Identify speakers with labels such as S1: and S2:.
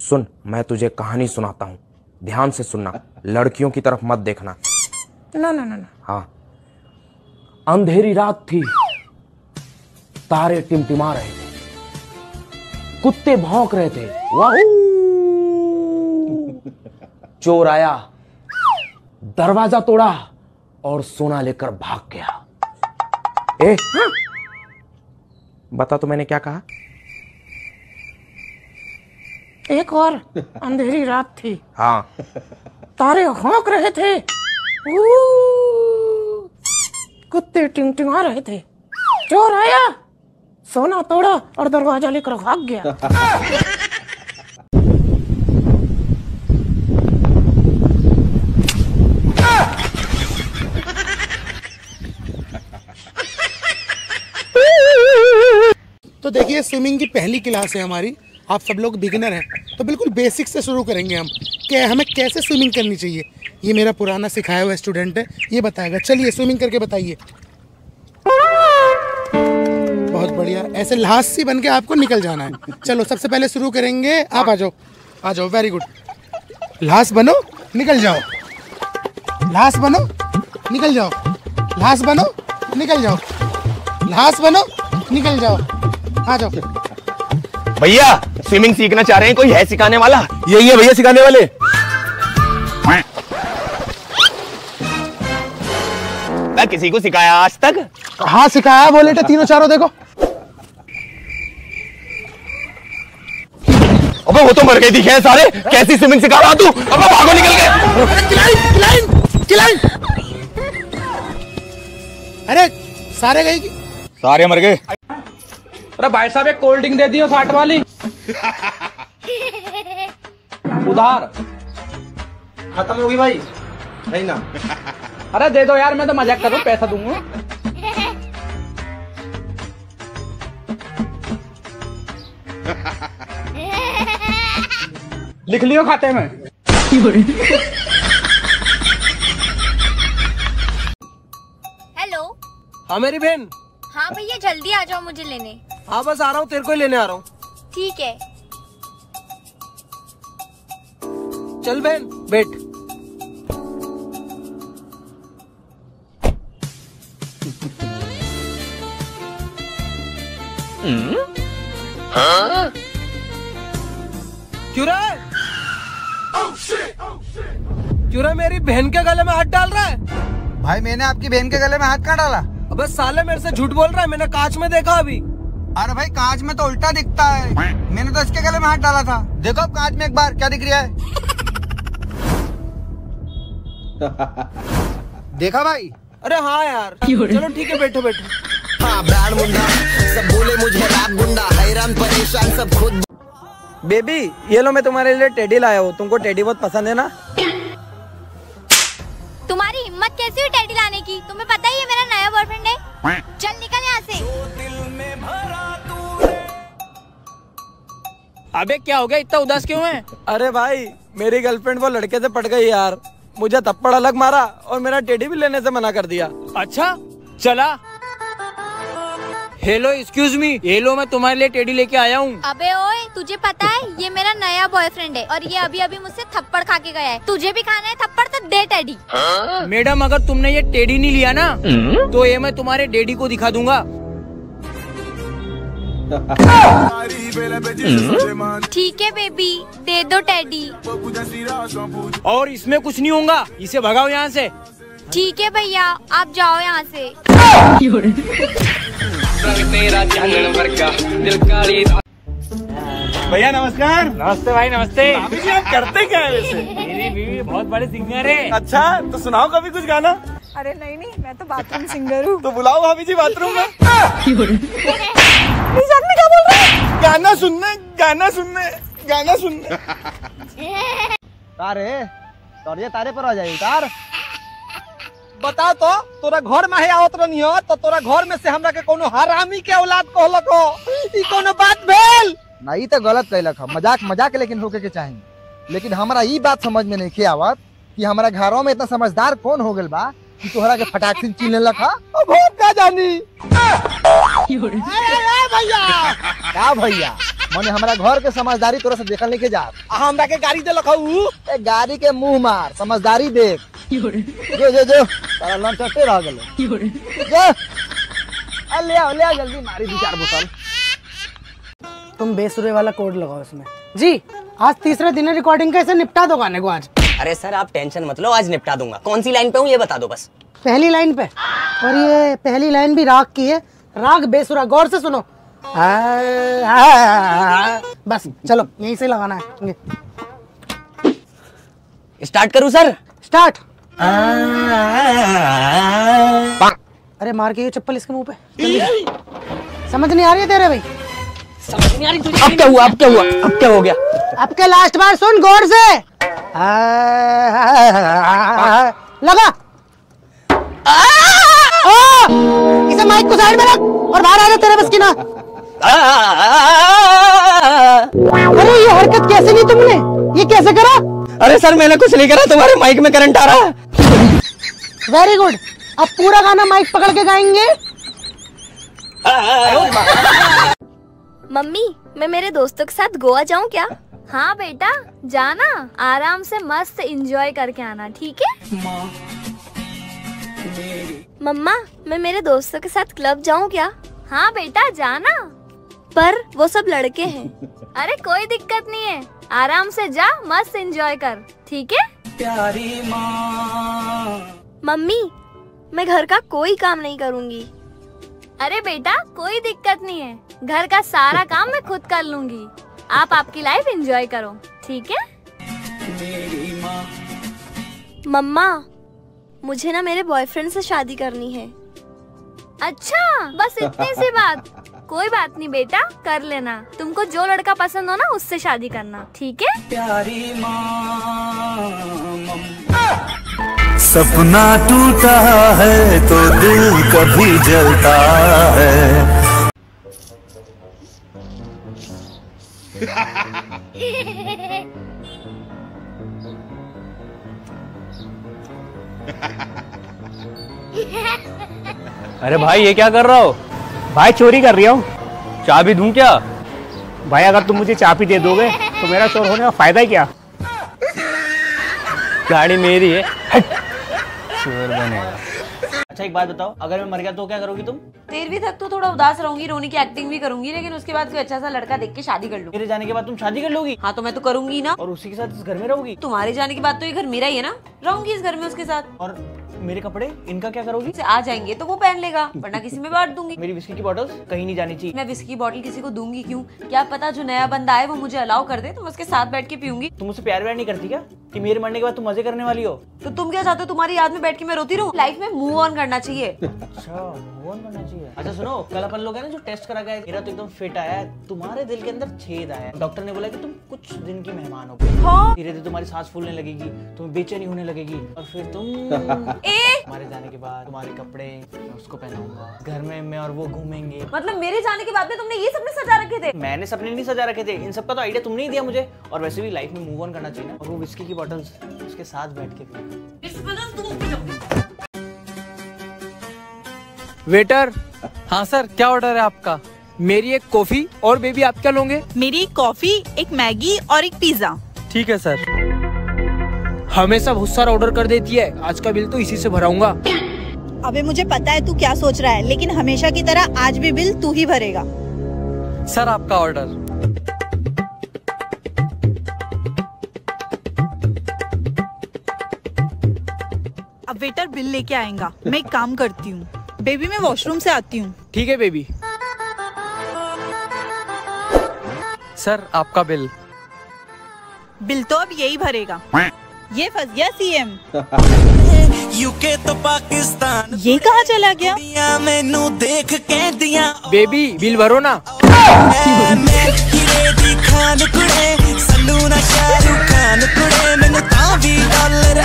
S1: सुन मैं तुझे कहानी सुनाता हूँ। ध्यान से सुनना। लड़कियों की तरफ़ मत देखना। ना ना ना ना। हाँ। अंधेरी रात थी। तारे टिमटिमा रहे थे। कुत्ते भौंक रहे थे। वाहू! चोर आया। दरवाज़ा तोड़ा और सोना लेकर भाग गया। ए! हाँ। बता तो मैंने क्या कहा?
S2: एक और अंधेरी रात थी।
S1: हाँ।
S2: तारे होंक रहे थे। ऊ, कुत्ते टिंगटिंगा रहे थे। चोर आया। सोना तोड़ा और दरवाज़ा लेकर भाग गया।
S3: तो देखिए स्विमिंग की पहली क्लास है हमारी। आप सब लोग बिगिनर हैं। तो बिल्कुल बेसिक से शुरू करेंगे हम। कि हमें कैसे स्विमिंग करनी चाहिए? ये मेरा पुराना सिखाया हुआ स्टूडेंट है, ये बताएगा। चलिए स्विमिंग करके बताइए। बहुत बढ़िया। ऐसे लासी बन के आपको निकल जाना है। चलो, सबसे पहले शुरू करेंगे। आप आ जाओ। आ जाओ वेरी गुड लाश बनो, निकल जाओ। लाश बनो, निकल जाओ। लाश बनो, निकल जाओ। लाश बनो, निकल जाओ। आ जाओ।
S1: भैया स्विमिंग सीखना चाह रहे हैं कोई है सिखाने वाला?
S4: यही है भैया सिखाने वाले।
S1: मैं किसी को सिखाया आज तक?
S3: हाँ सिखाया बोले थे तीनों चारों देखो।
S1: अबे वो तो मर गई दिखे हैं सारे। कैसी स्विमिंग सिखा रहा तू? अबे भागो निकल गए।
S3: अरे क्लाइन क्लाइन क्लाइन। अरे सारे गए
S4: सारे मर गए।
S5: अरे भाई साहब एक कोल्ड ड्रिंक दे दियो साठ वाली। उधार।
S4: खत्म होगी भाई। नहीं ना।
S5: अरे दे दो यार मैं तो मज़ाक कर रहा हूँ पैसा दूँगा। लिख लियो खाते में।
S6: हेलो।
S7: हाँ मेरी बहन।
S6: हाँ भैया जल्दी आ जाओ मुझे लेने।
S7: हाँ बस आ रहा हूँ तेरे को ही लेने आ रहा हूँ।
S6: ठीक है।
S7: चल बहन बैठ। क्यों रे? क्यों रे मेरी बहन के गले में हाथ डाल रहा है?
S8: भाई मैंने आपकी बहन के गले में हाथ कहाँ डाला?
S7: अबे साले मेरे से झूठ बोल रहा है मैंने कांच में देखा अभी।
S8: अरे भाई कांच में तो उल्टा दिखता है। मैंने तो इसके गले में हाथ डाला था। देखो अब कांच में एक बार क्या दिख रहा है? देखा भाई?
S7: अरे हाँ यार। चलो ठीक है बैठो बैठो। हाँ मुंडा सब बोले मुझे गुंडा हैरान परेशान सब खुद। बेबी ये लो मैं तुम्हारे लिए टेडी लाया हूँ। तुमको टेडी बहुत पसंद है ना?
S6: तुम्हारी हिम्मत कैसी हुई टैडी लाने की? तुम्हें पता ही है मेरा नया बॉयफ्रेंड है। चल निकल यहाँ से।
S5: अबे क्या हो गया? इतना उदास क्यों है?
S7: अरे भाई मेरी गर्लफ्रेंड वो लड़के से पट गई यार। मुझे थप्पड़ अलग मारा और मेरा टेडी भी लेने से मना कर दिया।
S5: अच्छा चला। हेलो एक्सक्यूज मी हेलो मैं तुम्हारे लिए टेडी लेके आया हूँ।
S6: अबे ओए तुझे पता है ये मेरा नया बॉयफ्रेंड है और ये अभी अभी मुझसे थप्पड़ खा के गया है। तुझे भी खाना है थप्पड़ तो दे टैडी
S5: मैडम अगर तुमने ये टेडी नहीं लिया ना तो ये मैं तुम्हारे डेडी को दिखा दूँगा।
S6: ठीक है बेबी दे दो टैडी
S5: और इसमें कुछ नहीं होगा इसे भगाओ यहाँ से।
S6: ठीक है भैया आप जाओ यहाँ से।
S4: भैया नमस्कार।
S5: नमस्ते भाई नमस्ते।
S4: आप करते क्या है वैसे?
S5: मेरी बीवी बहुत बड़े सिंगर है।
S4: अच्छा तो सुनाओ कभी कुछ गाना।
S9: अरे नहीं नहीं मैं तो बाथरूम सिंगर हूँ।
S4: तो बुलाओ भाभी जी बाथरूम में।
S9: क्या बोल रहा है?
S4: गाना सुनने गाना सुनने गाना सुनने।
S8: तारे तोरिए तारे पर आ जाए तार।
S7: बता तो तोरा घर में आवत रहनी हो तो तोरा घर में से हमरा के कोनो हरामी के औलाद कहलक हो। ई कोनो बात भेल?
S8: ना ई तो गलत कैलक है मज़ाक मज़ाक लेकिन होके के चाहिए लेकिन हमरा ई बात समझ में नहीं के आवत कि हमारा घरों में इतना समझदार कौन हो गल बा कि तोहरा के फटाक से चीन लेलक हा?
S7: अब हम का जानी?
S8: क्या भैया! मने हमारा घर के समझदारी तोरा से देखल नहीं के जा
S7: हमरा के गाड़ी दे लखऊ
S8: ए गाड़ी के मुँह मार समझदारी देख। जो जो जो सारा लंचटे रह गेलो जो आ ले आओ ले आओ जल्दी मारी दो चार बोतल
S10: तुम बेसुरे वाला कोड लगाओ इसमें। जी आज तीसरे दिन है रिकॉर्डिंग का इसे निपटा दो गाने को आज।
S11: अरे सर आप टेंशन मत लो आज निपटा दूँगा। कौन सी लाइन पे हूँ ये बता दो बस।
S10: पहली लाइन पे। और ये पहली लाइन भी राग की है। राग बेसुरा गौर से सुनो। आ, आ, आ, बस चलो यहीं से लगाना है।
S11: स्टार्ट करूँ सर?
S10: स्टार्ट अरे मार के ये चप्पल इसके मुँह पे। समझ नहीं आ रही है तेरे भाई?
S11: समझ नहीं आ रही अब क्या हुआ अब क्या हुआ? अब क्या हो गया?
S10: अब के लास्ट बार सुन गौर से। लगा। आ! इसे माइक को साइड में रख और बाहर आ जा तेरे बस की ना। अरे ये हरकत कैसे की तुमने? ये कैसे करा?
S11: अरे सर मैंने कुछ नहीं करा तुम्हारे माइक में करंट आ रहा है।
S10: वेरी गुड अब पूरा गाना माइक पकड़ के गाएँगे।
S12: मम्मी मैं मेरे दोस्तों के साथ गोवा जाऊँ क्या? हाँ बेटा जाना। आराम से मस्त एंजॉय करके आना ठीक है? मम्मा मैं मेरे दोस्तों के साथ क्लब जाऊँ क्या? हाँ बेटा जाना। पर वो सब लड़के हैं। अरे कोई दिक्कत नहीं है। आराम से जा मस्त एंजॉय कर। ठीक है? प्यारी मम्मी मैं घर का कोई काम नहीं करूँगी। अरे बेटा कोई दिक्कत नहीं है। घर का सारा काम मैं खुद कर लूँगी। आप आपकी लाइफ एंजॉय करो। ठीक है? मम्मा मुझे ना मेरे बॉयफ्रेंड से शादी करनी है। अच्छा बस इतनी सी बात। कोई बात नहीं बेटा कर लेना। तुमको जो लड़का पसंद हो ना उससे शादी करना ठीक है?
S13: प्यारी सपना टूटा है तो दिल कभी जलता है।
S14: अरे भाई ये क्या कर रहा हो?
S15: भाई चोरी कर रही हूँ?
S14: चाबी दूँ क्या?
S15: भाई अगर तुम मुझे चाबी दे दोगे तो मेरा चोर होने का फ़ायदा ही क्या?
S14: गाड़ी मेरी है। चोर बनेगा। अच्छा एक बात बताओ अगर मैं मर गया तो क्या करोगी तुम?
S16: तेरहवीं तक तो थोड़ा उदास रहूँगी रोने की एक्टिंग भी करूँगी लेकिन उसके बाद कोई अच्छा सा लड़का देख के शादी कर लूँगी
S14: मेरे जाने के बाद तुम शादी कर लोगी?
S16: हाँ तो मैं तो करूँगी ना।
S14: और उसी के साथ इस घर में रहूँगी?
S16: तुम्हारे जाने के बाद तो ये घर मेरा ही है ना? रहूँगी इस घर में उसके साथ।
S14: और मेरे कपड़े? इनका क्या करोगी?
S16: आ जाएँगे तो वो पहन लेगा वरना किसी में बांट दूँगी।
S14: मेरी विस्की की बॉटल कहीं नहीं जानी चाहिए।
S16: मैं विस्की बॉटल किसी को दूँगी क्यों? क्या पता जो नया बंदा आए वो मुझे अलाउ कर दे तो मैं उसके साथ बैठ के पीऊँगी।
S14: तुम मुझसे प्यार व्यार नहीं करती क्या? कि मेरे मरने के बाद तुम मज़े करने वाली हो?
S16: तो तुम क्या चाहते हो? तुम्हारी याद में बैठ के मैं रोती रहूँ? लाइफ में मूव ऑन करना चाहिए।
S14: अच्छा मूव ऑन करना चाहिए। अच्छा सुनो कल अपन लोग है ना जो टेस्ट करा गया मेरा तो एकदम फिट आया है तुम्हारे दिल के अंदर छेद आया है। डॉक्टर ने बोला कि तुम कुछ दिन की मेहमान हो।
S16: हाँ?
S14: धीरे धीरे तुम्हारी सांस फूलने लगेगी तुम्हें बेचैनी होने लगेगी और फिर तुम
S16: ए?
S14: हमारे जाने के बाद तुम्हारे कपड़े मैं उसको पहनाऊँगा। घर में मैं और वो घूमेंगे।
S16: मतलब मेरे जाने के बाद में तुमने ये सपने सजा रखे थे?
S14: मैंने सपने नहीं सजा रखे थे। इन सब का तो आइडिया तुमने ही दिया मुझे। और वैसे भी लाइफ में मूव ऑन करना चाहिए ना। और वो विस्की की बॉटल्स उसके साथ बैठ के
S5: वेटर हाँ सर क्या ऑर्डर है आपका? मेरी एक कॉफ़ी और बेबी आप क्या लोगे?
S9: मेरी एक कॉफ़ी एक मैगी और एक पिज्जा
S5: ठीक है सर हमेशा बहुत सारा ऑर्डर कर देती है। आज का बिल तो इसी से भराऊँगा।
S9: अबे मुझे पता है तू क्या सोच रहा है लेकिन हमेशा की तरह आज भी बिल तू ही भरेगा।
S5: सर आपका ऑर्डर
S9: अब वेटर बिल लेके आएगा। मैं एक काम करती हूँ। बेबी मैं वॉशरूम से आती हूँ।
S5: ठीक है बेबी सर आपका बिल
S9: बिल तो अब यही भरेगा। ये फंस गया सीएम
S13: यूके तो पाकिस्तान
S9: ये कहाँ चला गया?
S13: मैनू देख के दिया।
S5: बेबी बिल भरो ना।
S13: खान कुड़े संदू ना शाहरुख खान कुड़े मैनू डॉलर